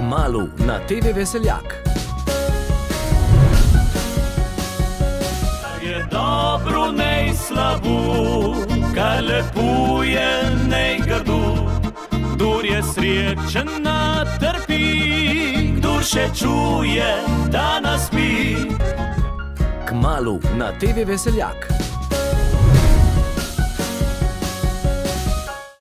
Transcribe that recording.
Kmalu na TV Veseljak. Je dobro, ne slabo, kar lepuje, ne grdo. Kdor je srečen, na trpi, kdor še čuje, da nas spi. Kmalu na TV Veseljak.